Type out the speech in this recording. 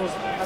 was